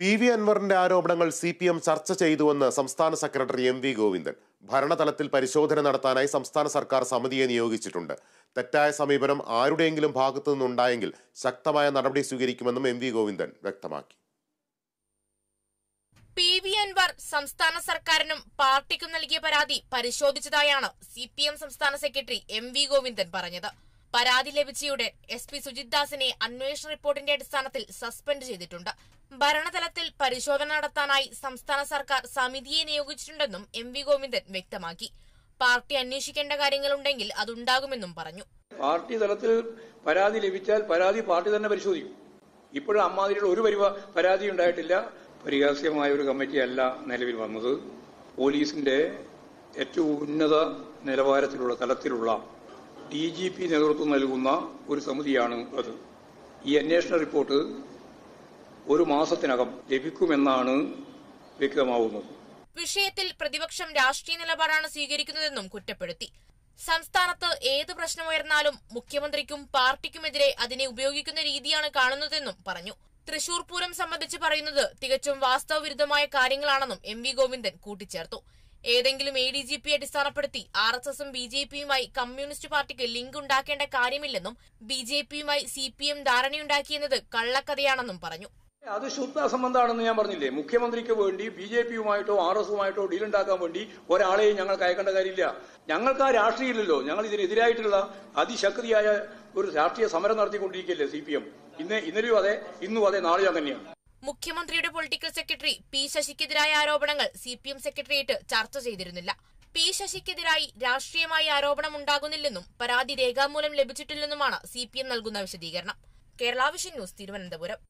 P V അൻവറിന്റെ ആരോപണങ്ങൾ C P M ചർച്ച ചെയ്തുവെന്ന് സംസ്ഥാന സെക്രട്ടറി എം വി ഗോവിന്ദൻ. ഭരണതലത്തിൽ പരിശോധന നടത്താനായി സംസ്ഥാന സർക്കാർ സമിതിയെ നിയോഗിച്ചിട്ടുണ്ട്. തെറ്റായ സമീപനം ആരുടെയെങ്കിലും ഭാഗത്തു നിന്നുണ്ടായെങ്കിൽ ശക്തമായ നടപടി സ്വീകരിക്കുമെന്നും എം വി ഗോവിന്ദൻ വ്യക്തമാക്കി. പി വി അൻവർ സംസ്ഥാന സർക്കാരിനും പാർട്ടിക്കും നൽകിയ പരാതി പരിശോധിച്ചതായാണ് സി പി എം സംസ്ഥാന സെക്രട്ടറി എം വി ഗോവിന്ദൻ പറഞ്ഞത്. പരാതി ലഭിച്ചയുടെ എസ് പി സുജിത് ദാസിനെ അന്വേഷണ റിപ്പോർട്ടിന്റെ അടിസ്ഥാനത്തിൽ സസ്പെൻഡ് ചെയ്തിട്ടുണ്ട്. ഭരണതലത്തിൽ പരിശോധന നടത്താനായി സംസ്ഥാന സർക്കാർ സമിതിയെ നിയോഗിച്ചിട്ടുണ്ടെന്നും എം വി ഗോവിന്ദൻ വ്യക്തമാക്കി. പാർട്ടി അന്വേഷിക്കേണ്ട കാര്യങ്ങളുണ്ടെങ്കിൽ അതുണ്ടാകുമെന്നും പറഞ്ഞു. പാർട്ടി തലത്തിൽ പരാതി ലഭിച്ചാൽ പരാതി പാർട്ടി തന്നെ പരിശോധിക്കും. ഇപ്പോഴും അമ്മാതിരിയുടെ ഒരു പരിവ പരാതി ഉണ്ടായിട്ടില്ല. പരിഹാസ്യമായ ഒരു കമ്മിറ്റിയല്ല നിലവിൽ വന്നത്. പോലീസിന്റെ ഏറ്റവും ഉന്നത നിലവാരത്തിലുള്ള തലത്തിലുള്ള ഡി ജി പി നേതൃത്വം നൽകുന്ന ഒരു സമിതിയാണ് അത്. ഈ അന്വേഷണ റിപ്പോർട്ട് ഒരു മാസത്തിനകം ലഭിക്കുമെന്നാണ് വ്യക്തമാവുന്നത്. വിഷയത്തിൽ പ്രതിപക്ഷം രാഷ്ട്രീയ നിലപാടാണ് സ്വീകരിക്കുന്നതെന്നും കുറ്റപ്പെടുത്തി. സംസ്ഥാനത്ത് ഏത് പ്രശ്നമുയർന്നാലും മുഖ്യമന്ത്രിക്കും പാർട്ടിക്കുമെതിരെ അതിനെ ഉപയോഗിക്കുന്ന രീതിയാണ് കാണുന്നതെന്നും പറഞ്ഞു. തൃശൂർ പൂരം സംബന്ധിച്ച് പറയുന്നത് തികച്ചും വാസ്തവവിരുദ്ധമായ കാര്യങ്ങളാണെന്നും എം വി ഗോവിന്ദൻ കൂട്ടിച്ചേർത്തു. ഏതെങ്കിലും എ ഡി ജി പി അടിസ്ഥാനപ്പെടുത്തി ആർ എസ് എസും ബി ജെ പിയുമായി കമ്മ്യൂണിസ്റ്റ് പാർട്ടിക്ക് ലിങ്ക് ഉണ്ടാക്കേണ്ട കാര്യമില്ലെന്നും ബി ജെ പിയുമായി സി പി എം ധാരണയുണ്ടാക്കിയെന്നത് കള്ളക്കഥയാണെന്നും പറഞ്ഞു. അത് ശുദ്ധ അസംബന്ധമാണെന്ന് ഞാൻ പറഞ്ഞില്ലേ? മുഖ്യമന്ത്രിക്ക് വേണ്ടി ബി ജെ പിയുമായിട്ടോ ആർ എസുമായിട്ടോ ഡീൽ ഉണ്ടാക്കാൻ വേണ്ടി ഒരാളെയും ഞങ്ങൾക്ക് അയക്കേണ്ട കാര്യമില്ല. ഞങ്ങൾക്ക് ആ രാഷ്ട്രീയമില്ലല്ലോ. ഞങ്ങൾ ഇതിനെതിരായിട്ടുള്ള അതിശക്തിയായ ഒരു രാഷ്ട്രീയ സമരം നടത്തിക്കൊണ്ടിരിക്കുകയല്ലേ സി പി എം ഇന്ന് ഇന്നലെയും അതെ ഇന്നും അതെ നാളെയും അങ്ങനെയാണ്. മുഖ്യമന്ത്രിയുടെ പൊളിറ്റിക്കൽ സെക്രട്ടറി പി ശശിക്കെതിരായ ആരോപണങ്ങൾ സി പി എം സെക്രട്ടേറിയറ്റ് ചർച്ച ചെയ്തിരുന്നില്ല. പി ശശിക്കെതിരായി രാഷ്ട്രീയമായി ആരോപണം ഉണ്ടാകുന്നില്ലെന്നും പരാതി രേഖാമൂലം ലഭിച്ചിട്ടില്ലെന്നുമാണ് സി പി എം നൽകുന്ന വിശദീകരണം. Kerala vision news Thiruvananthapuram.